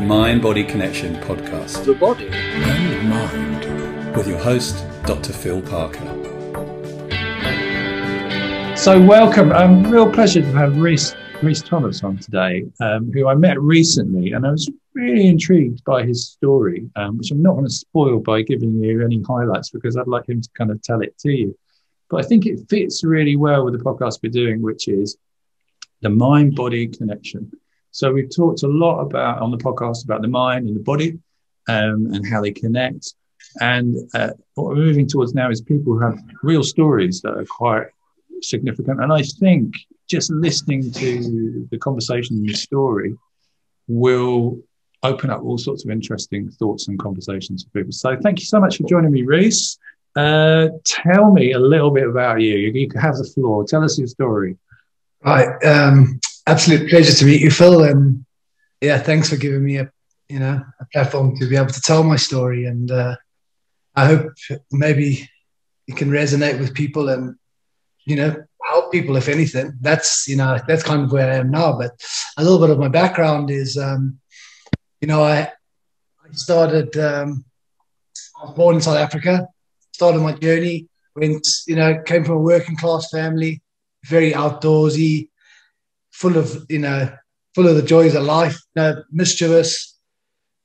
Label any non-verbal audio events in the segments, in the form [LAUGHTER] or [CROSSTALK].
the Mind Body Connection podcast. The body and mind. With your host, Dr. Phil Parker. So, welcome. Um, real pleasure to have Rhys, Rhys Thomas on today, um, who I met recently, and I was really intrigued by his story, um, which I'm not going to spoil by giving you any highlights because I'd like him to kind of tell it to you. But I think it fits really well with the podcast we're doing, which is the mind body connection. So we've talked a lot about on the podcast about the mind and the body um, and how they connect. And uh, what we're moving towards now is people who have real stories that are quite significant. And I think just listening to the conversation and the story will open up all sorts of interesting thoughts and conversations for people. So thank you so much for joining me, Rhys. Uh, tell me a little bit about you. You, can have the floor. Tell us your story. Right. Um, absolute pleasure to meet you, Phil. And yeah, thanks for giving me a you know a platform to be able to tell my story. And uh, I hope maybe it can resonate with people and you know help people if anything. That's you know that's kind of where I am now. But a little bit of my background is um, you know I I started um, I was born in South Africa. Started my journey. Went you know came from a working class family, very outdoorsy full of you know full of the joys of life, you know, mischievous.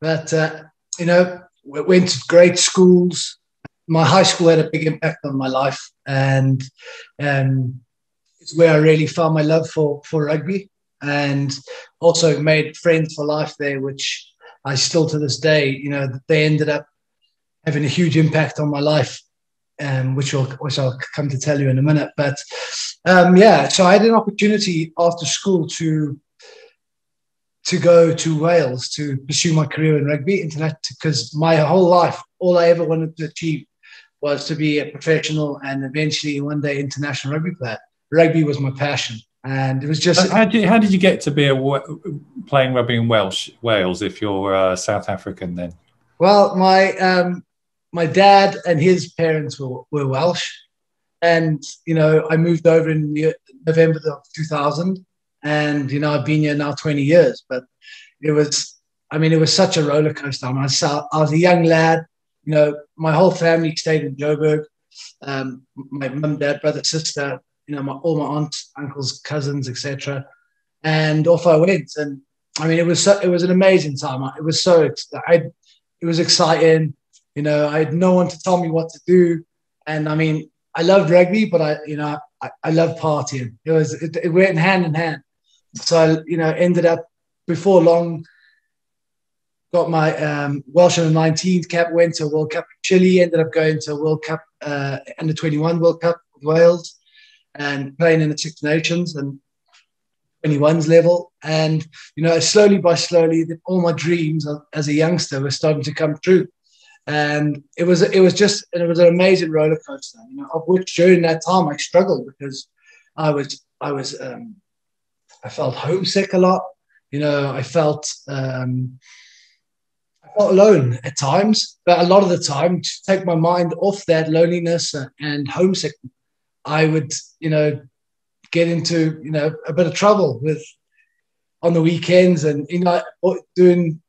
But uh, you know, went to great schools. My high school had a big impact on my life, and um, it's where I really found my love for for rugby, and also made friends for life there, which I still to this day, you know, they ended up having a huge impact on my life um, which, will, which I'll come to tell you in a minute. But um, yeah, so I had an opportunity after school to to go to Wales to pursue my career in rugby internet because my whole life, all I ever wanted to achieve was to be a professional and eventually one day international rugby player. Rugby was my passion. And it was just how did, how did you get to be a playing rugby in Welsh Wales if you're uh, South African then? Well, my um, my dad and his parents were, were Welsh. And, you know, I moved over in November of 2000. And, you know, I've been here now 20 years. But it was, I mean, it was such a roller coaster. I was, I was a young lad. You know, my whole family stayed in Joburg. Um, my mum, dad, brother, sister, you know, my, all my aunts, uncles, cousins, etc. And off I went. And I mean, it was so, it was an amazing time. It was so I, it was exciting. You know, I had no one to tell me what to do. And I mean, I loved rugby, but I, you know, I, I love partying. It was, it, it went hand in hand. So, I, you know, ended up before long, got my um, Welsh under 19 cap, went to World Cup Chile, ended up going to World Cup, uh, under 21 World Cup with Wales and playing in the Six Nations and 21s level. And, you know, slowly by slowly, all my dreams as a youngster were starting to come true and it was it was just it was an amazing roller coaster. You know, of which during that time I struggled because I was I was um, I felt homesick a lot. You know, I felt um, I felt alone at times, but a lot of the time to take my mind off that loneliness and homesick, I would you know get into you know a bit of trouble with on the weekends and you know doing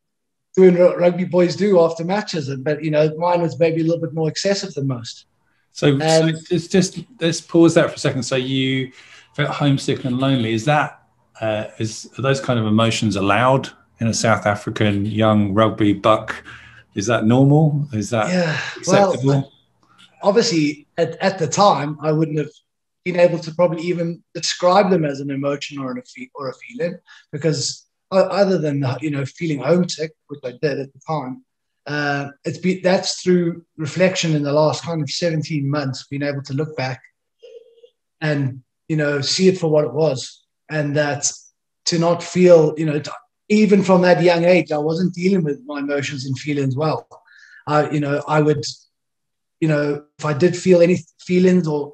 doing what rugby boys do after matches. But you know, mine was maybe a little bit more excessive than most. So, um, so it's just let's pause that for a second. So you felt homesick and lonely. Is that uh, is are those kind of emotions allowed in a South African young rugby buck? Is that normal? Is that yeah, acceptable? Well, obviously, at, at the time, I wouldn't have been able to probably even describe them as an emotion or, an, or a feeling because other than you know feeling homesick, which I did at the time, uh, it's been that's through reflection in the last kind of 17 months, being able to look back and you know see it for what it was, and that to not feel you know even from that young age, I wasn't dealing with my emotions and feelings well. I you know I would you know if I did feel any feelings or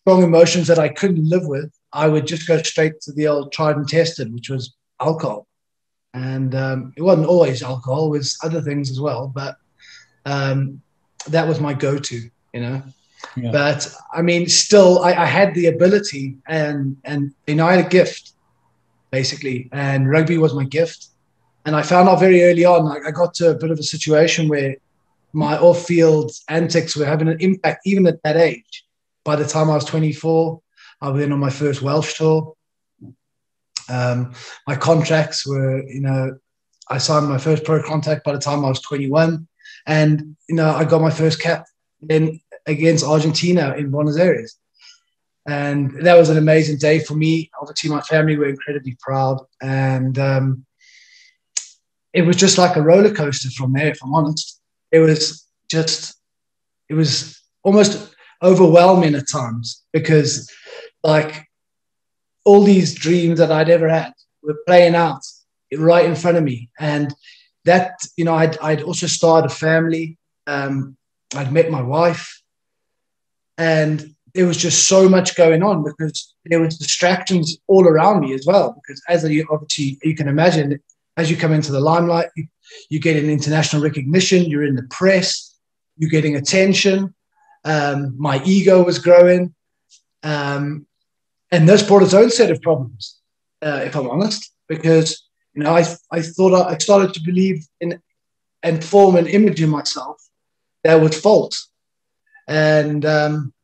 strong emotions that I couldn't live with, I would just go straight to the old tried and tested, which was alcohol. And um, it wasn't always alcohol, it was other things as well. But um, that was my go to, you know. Yeah. But I mean, still, I, I, had the ability, and and you know, I had a gift, basically, and rugby was my gift. And I found out very early on, like I got to a bit of a situation where my off-field antics were having an impact even at that age. By the time I was 24, I was in on my first Welsh tour. Um, my contracts were, you know, I signed my first pro contract by the time I was 21, and you know, I got my first cap in against Argentina in Buenos Aires, and that was an amazing day for me. Obviously, my family were incredibly proud, and um, it was just like a roller coaster from there. If I'm honest, it was just, it was almost overwhelming at times because, like, all these dreams that I'd ever had were playing out right in front of me. And that, you know, I'd, I'd also started a family. Um, I'd met my wife. And there was just so much going on because there was distractions all around me as well. Because as you obviously you can imagine, as you come into the limelight, you, you get an international recognition. You're in the press. You're getting attention. Um, my ego was growing, um, and this brought its own set of problems. Uh, if I'm honest, because you know I I thought I, I started to believe in and form an image in myself that was false, and um,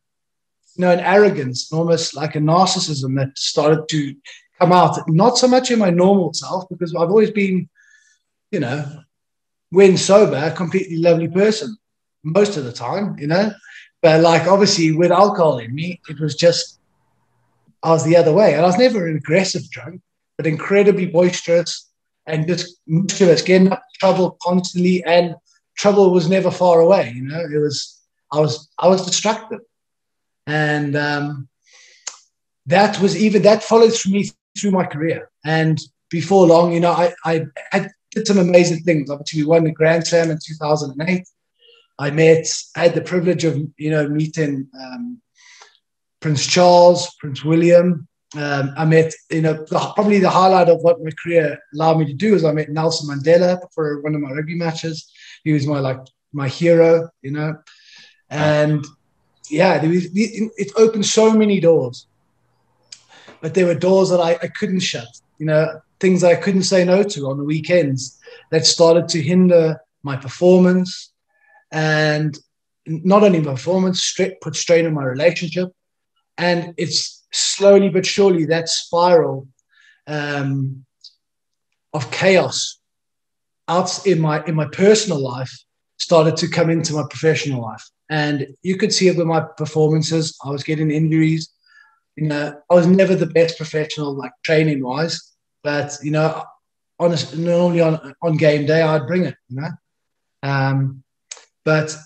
you know an arrogance, almost like a narcissism that started to come out. Not so much in my normal self because I've always been, you know, when sober, a completely lovely person most of the time, you know. But like obviously with alcohol in me, it was just I was the other way. And I was never an aggressive drunk, but incredibly boisterous and just mischievous, getting up trouble constantly, and trouble was never far away. You know, it was I was I was destructive, and um, that was even that followed through me through my career. And before long, you know, I I had did some amazing things. Obviously, we won the Grand Slam in 2008. I met, I had the privilege of, you know, meeting um, Prince Charles, Prince William. Um, I met, you know, the, probably the highlight of what my career allowed me to do is I met Nelson Mandela for one of my rugby matches. He was my like my hero, you know, and yeah, was, it opened so many doors, but there were doors that I, I couldn't shut. You know, things I couldn't say no to on the weekends that started to hinder my performance and not only my performance, put strain on my relationship, and it's slowly but surely that spiral um, of chaos out in my in my personal life started to come into my professional life. And you could see it with my performances. I was getting injuries. You know i was never the best professional like training wise but you know on a, normally on on game day i'd bring it you know? Um, but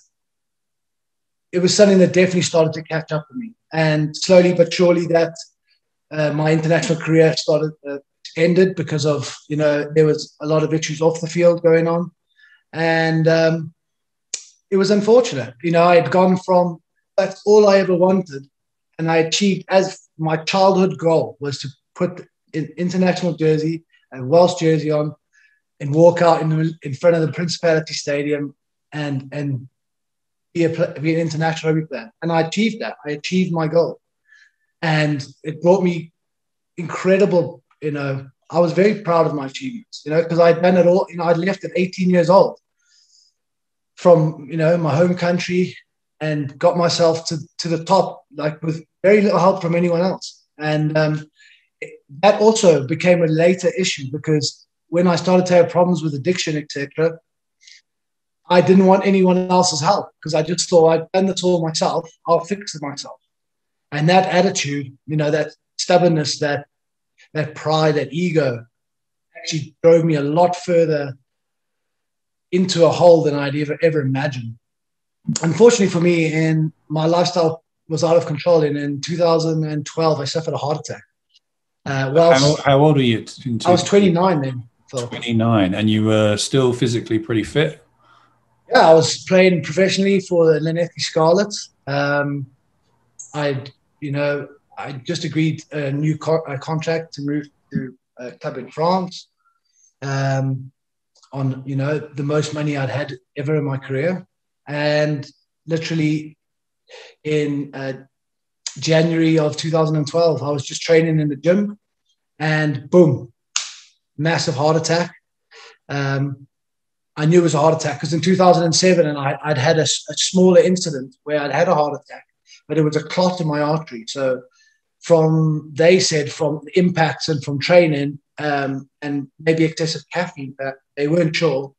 it was something that definitely started to catch up with me and slowly but surely that uh, my international career started uh, ended because of you know there was a lot of issues off the field going on. And um, it was unfortunate. You know i had gone from that's all i ever wanted. And i achieved as my childhood goal was to put an international jersey and welsh jersey on and walk out in, in front of the principality stadium and and be, a, be an international rugby player. And I achieved that. I achieved my goal. And it brought me incredible, you know, I was very proud of my achievements, you know, because I'd done it all, you know, I'd left at 18 years old from, you know, my home country and got myself to, to the top, like with very little help from anyone else. And um, that also became a later issue because when I started to have problems with addiction, etc., I didn't want anyone else's help because I just thought I'd done this all myself. I'll fix it myself. And that attitude, you know, that stubbornness, that that pride, that ego, actually drove me a lot further into a hole than I'd ever ever imagined. Unfortunately for me, and my lifestyle was out of control. And in 2012, I suffered a heart attack. Uh, how, how, old were you? I was 29 then. So. 29, and you were still physically pretty fit yeah, I was playing professionally for the Llanelli Scarlets. Um, I, you know, I just agreed a new co- a contract to move to a club in France. Um, on you know the most money I'd had ever in my career, and literally in uh, January of 2012, I was just training in the gym, and boom, massive heart attack. um, I knew it was a heart attack because in 2007, and I, would had a, a, smaller incident where I'd had a heart attack, but it was a clot in my artery. So, from they said from impacts and from training um, and maybe excessive caffeine, but they weren't sure.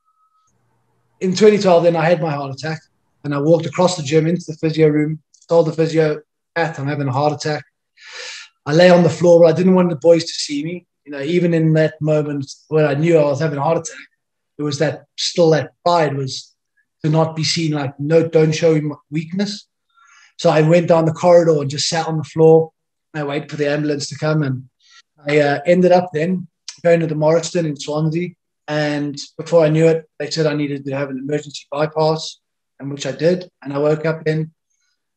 In 2012, then I had my heart attack, and I walked across the gym into the physio room, told the physio, "Pat, I'm having a heart attack." I lay on the floor. I didn't want the boys to see me. You know, even in that moment when I knew I was having a heart attack, it was that still that pride was to not be seen like no, don't show him weakness. So I went down the corridor and just sat on the floor. I waited for the ambulance to come, and I uh, ended up then going to the Morriston in Swansea. And before I knew it, they said I needed to have an emergency bypass, and which I did. And I woke up in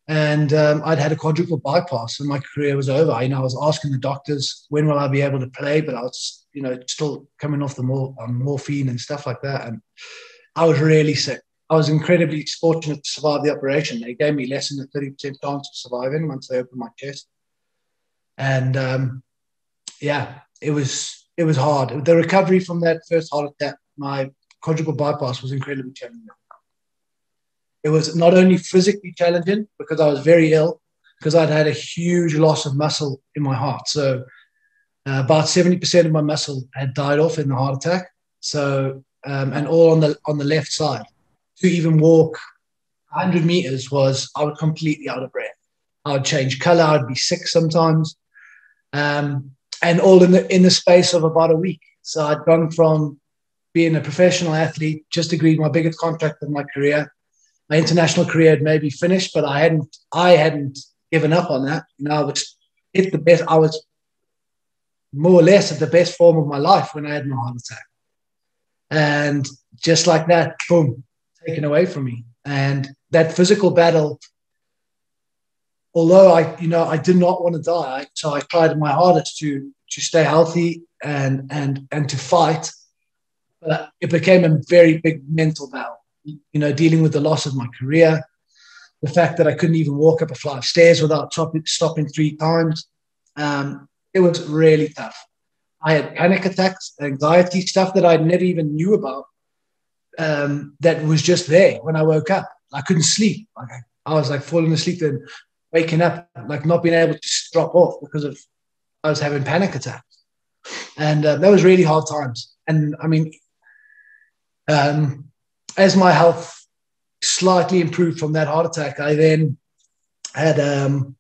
and um, I'd had a quadruple bypass, and my career was over. You know, I was asking the doctors when will I be able to play, but I was, you know, still coming off the on morphine and stuff like that, and I was really sick. I was incredibly fortunate to survive the operation. They gave me less than a thirty percent chance of surviving once they opened my chest, and um, yeah, it was it was hard. The recovery from that first heart attack, my quadruple bypass, was incredibly challenging. It was not only physically challenging because I was very ill, because I'd had a huge loss of muscle in my heart. So uh, about 70% of my muscle had died off in the heart attack. So, um, and all on the, on the left side. To even walk 100 meters was, I was completely out of breath. I would change color. I'd be sick sometimes. Um, and all in the, in the space of about a week. So I'd gone from being a professional athlete, just agreed my biggest contract of my career, my international career had maybe finished, but I hadn't I hadn't given up on that. You know, I was hit the best. I was more or less at the best form of my life when I had my heart attack, and just like that, boom, taken away from me. And that physical battle, although I, you know, I did not want to die, so I tried my hardest to to stay healthy and and and to fight. But it became a very big mental battle you know, dealing with the loss of my career, the fact that I couldn't even walk up a flight of stairs without stopping three times. Um, it was really tough. I had panic attacks, anxiety, stuff that I never even knew about. Um, that was just there when I woke up. I couldn't sleep. Like I was like falling asleep and waking up, like not being able to drop off because of I was having panic attacks, and uh, that was really hard times. And I mean, um, as my health slightly improved from that heart attack, I then had um,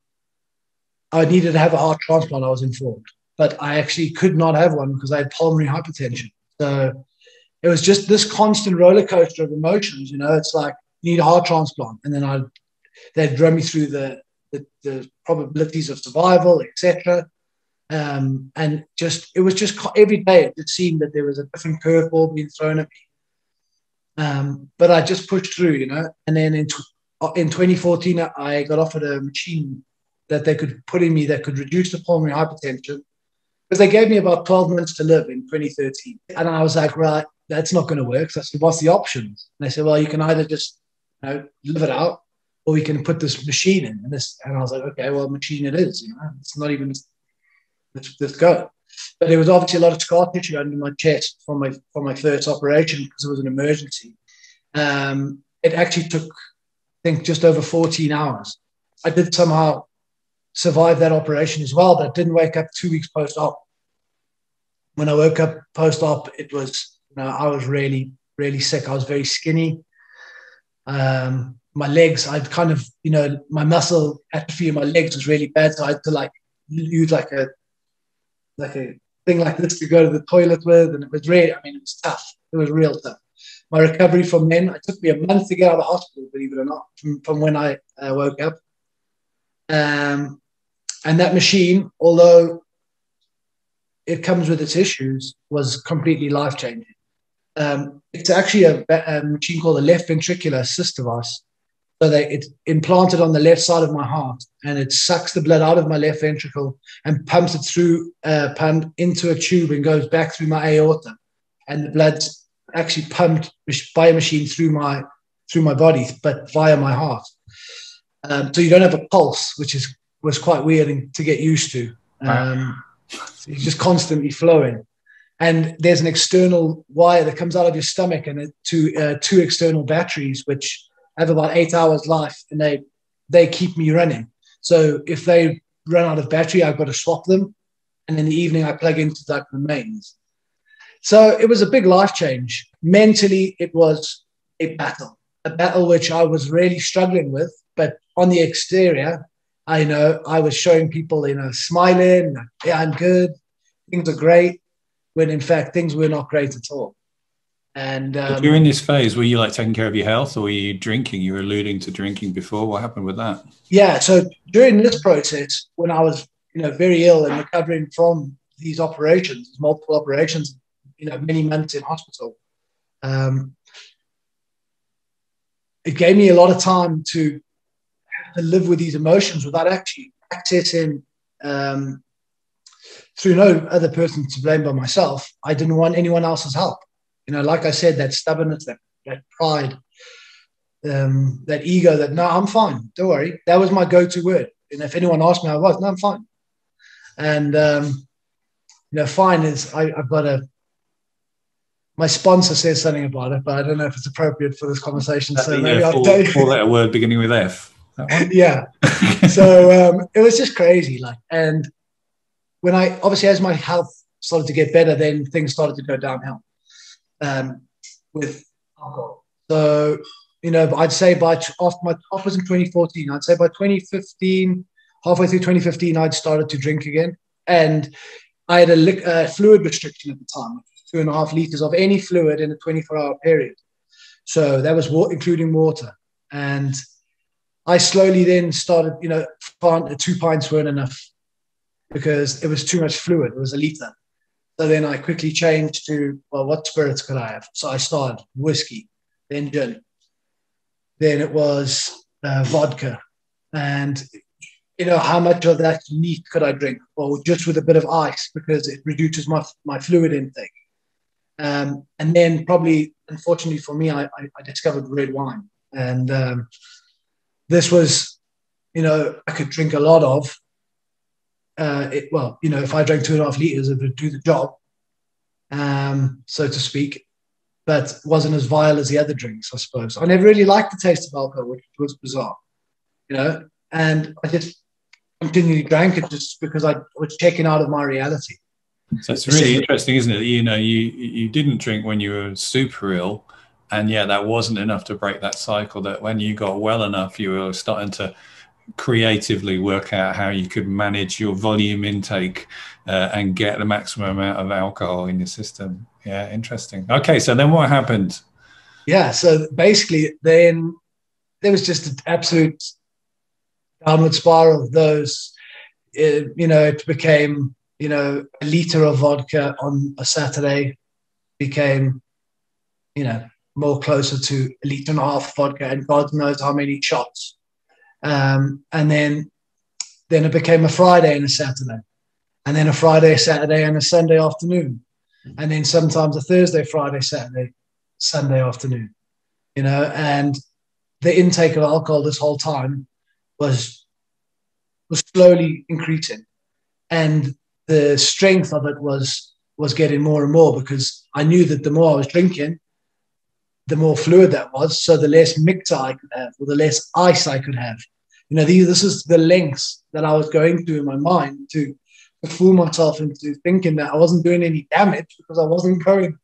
I needed to have a heart transplant. I was informed, but I actually could not have one because I had pulmonary hypertension. So it was just this constant roller coaster of emotions. You know, it's like you need a heart transplant, and then I they'd run me through the the, the probabilities of survival, etc. Um, and just it was just every day it seemed that there was a different curveball being thrown at me um, but I just pushed through, you know. And then in, in 2014, I got offered a machine that they could put in me that could reduce the pulmonary hypertension. Because they gave me about 12 months to live in 2013. And I was like, right, that's not going to work. So I said, what's the options? And they said, well, you can either just you know, live it out or we can put this machine in. And, this, and I was like, okay, well, machine it is. You know, it's not even, let's, let's go. But there was obviously a lot of scar tissue under my chest from my from my first operation because it was an emergency. Um, it actually took, I think, just over 14 hours. I did somehow survive that operation as well, but I didn't wake up two weeks post op. When I woke up post op, it was, you know, I was really, really sick. I was very skinny. Um, my legs, I'd kind of, you know, my muscle atrophy in my legs was really bad. So I had to like use like a like a thing like this to go to the toilet with, and it was really, I mean, it was tough. It was real tough. My recovery from then, it took me a month to get out of the hospital, believe it or not, from, from when I uh, woke up. Um, and that machine, although it comes with its issues, was completely life changing. Um, it's actually a, a, machine called a left ventricular assist device. So they, it's implanted on the left side of my heart and it sucks the blood out of my left ventricle and pumps it through uh, pump into a tube and goes back through my aorta. And the blood's actually pumped by a machine through my through my body, but via my heart. Um, so you don't have a pulse, which is was quite weird to get used to. Um, you're just constantly flowing. and there's an external wire that comes out of your stomach and it, to uh, two external batteries which have about eight hours life and they they keep me running. So if they run out of battery i've got to swap them. And in the evening i plug into that remains. So it was a big life change. Mentally it was a battle a battle which i was really struggling with but on the exterior i know i was showing people you know smiling yeah i'm good things are great when in fact things were not great at all. And um, during this phase, were you like taking care of your health, or were you drinking? You were alluding to drinking before. What happened with that? Yeah, so during this process, when I was you know very ill and recovering from these operations, multiple operations, you know, many months in hospital, um, it gave me a lot of time to, to live with these emotions without actually accessing um, through no other person to blame but myself, I didn't want anyone else's help. You know, like I said, that stubbornness, that, that pride, um, that ego, that no, I'm fine. Don't worry. That was my go-to word. And if anyone asked me, I was, no, I'm fine. And um, you know, fine is I, I've got a my sponsor says something about it, but I don't know if it's appropriate for this conversation. That so maybe I'll. Four letter word beginning with F. [LAUGHS] yeah. so um, it was just crazy, like, and when I obviously as my health started to get better, then things started to go downhill um, with alcohol. So you know, I'd say by after my off was in 2014, I'd say by 2015, halfway through 2015, I'd started to drink again, and I had a fluid restriction at the time, two and a half liters of any fluid in a 24-hour period. So that was wa- including water, and I slowly then started, you know, found two pints weren't enough because it was too much fluid. It was a liter. So then I quickly changed to, well, what spirits could I have? So I started whiskey, then gin. Then it was uh, vodka. And, you know, how much of that neat could I drink? Well, just with a bit of ice because it reduces my, my fluid intake. Um, and then probably, unfortunately for me, I, I, I discovered red wine. And um, this was, you know, I could drink a lot of, uh, it, well, you know, if I drank two and a half liters, it would do the job, um, so to speak, but wasn't as vile as the other drinks, I suppose. I never really liked the taste of alcohol, which was bizarre, you know, and I just continually drank it just because I was checking out of my reality. So it's really interesting, isn't it? You know, you you didn't drink when you were super ill, and yeah, that wasn't enough to break that cycle. That when you got well enough, you were starting to creatively work out how you could manage your volume intake uh, and get the maximum amount of alcohol in your system. Yeah, interesting. Okay, so then what happened? Yeah, so basically, then there was just an absolute downward spiral of those. It, you know, it became you know a liter of vodka on a Saturday became you know more closer to a liter and a half vodka, and God knows how many shots um, and then then it became a Friday and a Saturday, and then a Friday, Saturday, and a Sunday afternoon, and then sometimes a Thursday, Friday, Saturday, Sunday afternoon. You know, and the intake of alcohol this whole time was was slowly increasing, and the strength of it was was getting more and more because I knew that the more I was drinking, the more fluid that was, so the less mixer I could have, or the less ice I could have. You know, these, this is the lengths that I was going through in my mind to, to fool myself into thinking that I wasn't doing any damage because I wasn't [LAUGHS] going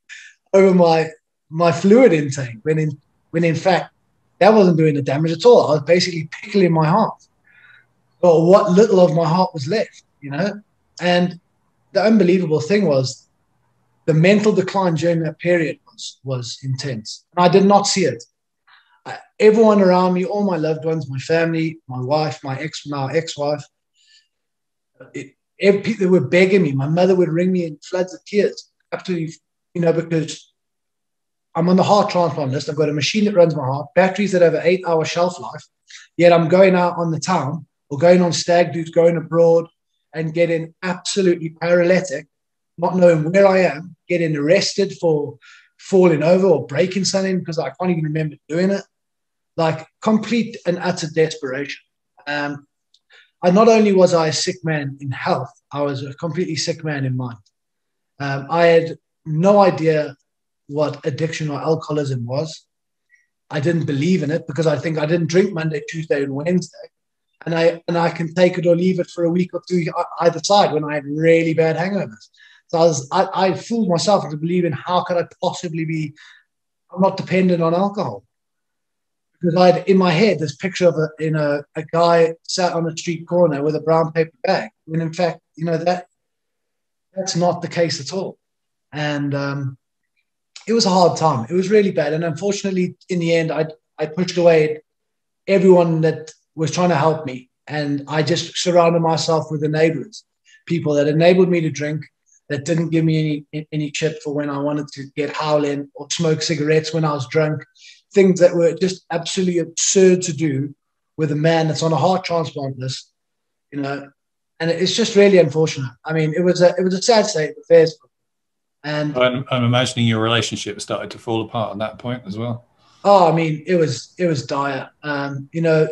over my my fluid intake. When in when in fact that wasn't doing the damage at all. I was basically pickling my heart, or what little of my heart was left. You know, and the unbelievable thing was the mental decline during that period was was intense. And I did not see it. everyone around me, all my loved ones, my family, my wife, my ex, now ex-wife, they were begging me. My mother would ring me in floods of tears, absolutely, you know, because I'm on the heart transplant list. I've got a machine that runs my heart, batteries that have an eight-hour shelf life. Yet I'm going out on the town or going on stag dudes, going abroad, and getting absolutely paralytic, not knowing where I am, getting arrested for falling over or breaking something because I can't even remember doing it. Like complete and utter desperation. Um, I not only was I a sick man in health, I was a completely sick man in mind. Um, I had no idea what addiction or alcoholism was. I didn't believe in it because I think I didn't drink Monday, Tuesday, and Wednesday. And I and I can take it or leave it for a week or two either side when I had really bad hangovers. So I was I, I fooled myself into believing how could I possibly be I'm not dependent on alcohol. Because I had in my head this picture of a you know a guy sat on a street corner with a brown paper bag. When in fact, you know, that that's not the case at all. And um, it was a hard time. It was really bad. And unfortunately, in the end, I, I pushed away everyone that was trying to help me. And I just surrounded myself with enablers, people that enabled me to drink, that didn't give me any, any chip for when I wanted to get howling or smoke cigarettes when I was drunk, things that were just absolutely absurd to do with a man that's on a heart transplant list, you know, and it's just really unfortunate. I mean, it was a it was a sad state of affairs. And I'm, I'm imagining your relationship started to fall apart at that point as well. Oh, I mean, it was it was dire. Um, you know,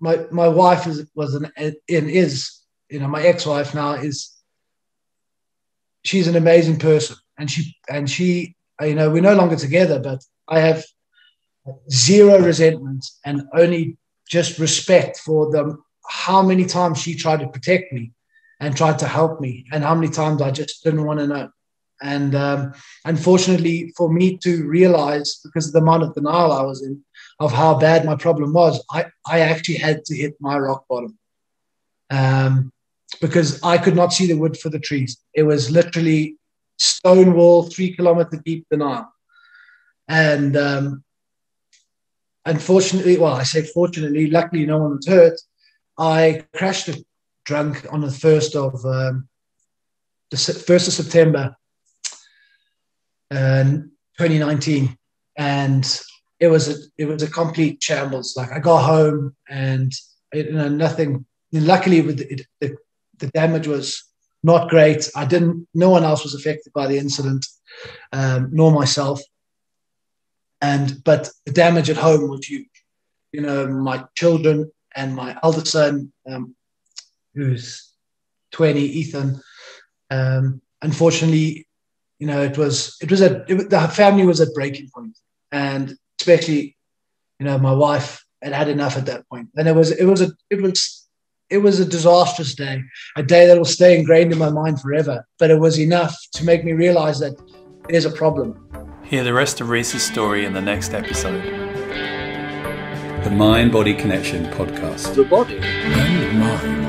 my my wife is was an and is you know my ex-wife now is she's an amazing person and she and she you know we're no longer together but i have zero resentment and only just respect for them how many times she tried to protect me and tried to help me, and how many times I just didn't want to know. And um, unfortunately, for me to realize, because of the amount of denial I was in, of how bad my problem was, I, I actually had to hit my rock bottom. Um, because I could not see the wood for the trees. It was literally stone wall, three kilometer deep denial. And um, unfortunately, well, I say fortunately, luckily no one was hurt. I crashed a drunk on the first of um, the first of September, uh, 2019, and it was a it was a complete shambles. Like I got home and it, you know nothing. luckily, with it, the, the damage was not great. I didn't. No one else was affected by the incident, um, nor myself. And but the damage at home was huge. You know, my children and my elder son, um, who's 20, Ethan. Um, unfortunately, you know, it was it was a it, the family was at breaking point, and especially, you know, my wife had had enough at that point, and it was it was a it was it was a disastrous day, a day that will stay ingrained in my mind forever. But it was enough to make me realize that there's a problem. Hear the rest of Rhys's story in the next episode the Mind Body Connection podcast. The body and mind